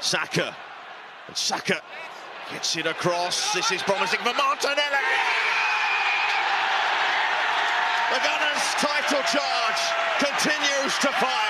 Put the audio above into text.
Saka. And Saka gets it across. This is promising for Martinelli. The Gunners' title charge continues to fire.